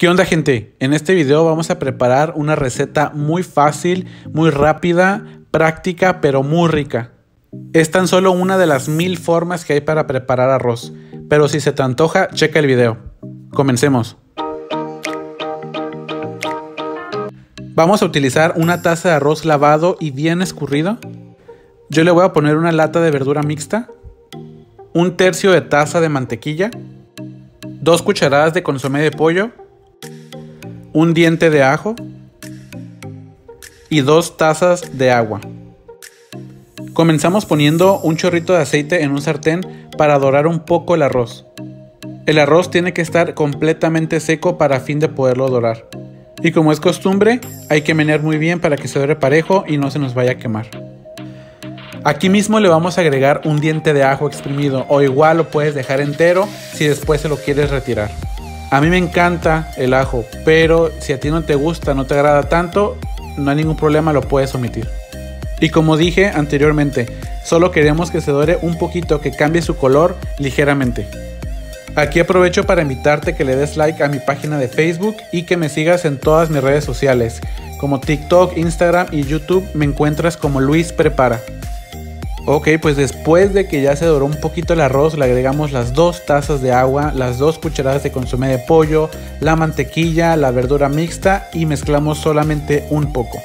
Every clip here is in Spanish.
¿Qué onda gente? En este video vamos a preparar una receta muy fácil, muy rápida, práctica, pero muy rica. Es tan solo una de las mil formas que hay para preparar arroz, pero si se te antoja, checa el video. Comencemos. Vamos a utilizar una taza de arroz lavado y bien escurrido. Yo le voy a poner una lata de verdura mixta, un tercio de taza de mantequilla, dos cucharadas de consomé de pollo, un diente de ajo y dos tazas de agua. Comenzamos poniendo un chorrito de aceite en un sartén para dorar un poco el arroz. El arroz tiene que estar completamente seco para fin de poderlo dorar. Y como es costumbre, hay que menear muy bien para que se dore parejo y no se nos vaya a quemar. Aquí mismo le vamos a agregar un diente de ajo exprimido o igual lo puedes dejar entero si después se lo quieres retirar. A mí me encanta el ajo, pero si a ti no te gusta, no te agrada tanto, no hay ningún problema, lo puedes omitir. Y como dije anteriormente, solo queremos que se dore un poquito, que cambie su color ligeramente. Aquí aprovecho para invitarte que le des like a mi página de Facebook y que me sigas en todas mis redes sociales, como TikTok, Instagram y YouTube me encuentras como Luis Prepara. Ok, pues después de que ya se doró un poquito el arroz, le agregamos las dos tazas de agua, las dos cucharadas de consomé de pollo, la mantequilla, la verdura mixta y mezclamos solamente un poco.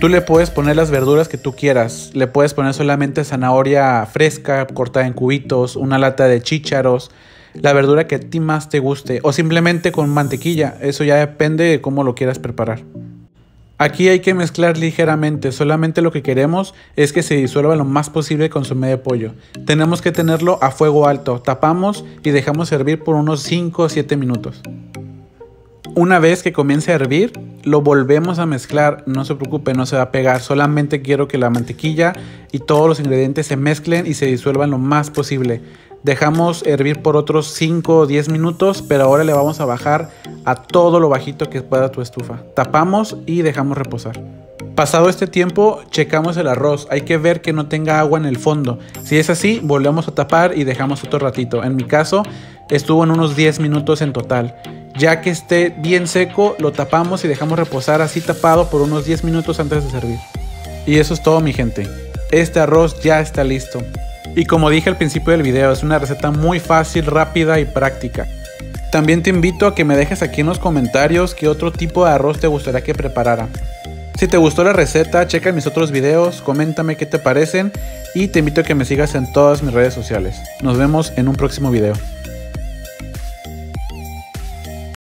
Tú le puedes poner las verduras que tú quieras. Le puedes poner solamente zanahoria fresca, cortada en cubitos, una lata de chícharos, la verdura que a ti más te guste, o simplemente con mantequilla. Eso ya depende de cómo lo quieras preparar. Aquí hay que mezclar ligeramente, solamente lo que queremos es que se disuelva lo más posible el consomé de pollo. Tenemos que tenerlo a fuego alto, tapamos y dejamos hervir por unos 5 o 7 minutos. Una vez que comience a hervir, lo volvemos a mezclar. No se preocupe, no se va a pegar. Solamente quiero que la mantequilla y todos los ingredientes se mezclen y se disuelvan lo más posible. Dejamos hervir por otros 5 o 10 minutos, pero ahora le vamos a bajar a todo lo bajito que pueda tu estufa. Tapamos y dejamos reposar. Pasado este tiempo, checamos el arroz. Hay que ver que no tenga agua en el fondo. Si es así, volvemos a tapar y dejamos otro ratito. En mi caso, estuvo en unos 10 minutos en total. Ya que esté bien seco, lo tapamos y dejamos reposar así tapado por unos 10 minutos antes de servir. Y eso es todo mi gente. Este arroz ya está listo. Y como dije al principio del video, es una receta muy fácil, rápida y práctica. También te invito a que me dejes aquí en los comentarios qué otro tipo de arroz te gustaría que preparara. Si te gustó la receta, checa mis otros videos, coméntame qué te parecen y te invito a que me sigas en todas mis redes sociales. Nos vemos en un próximo video.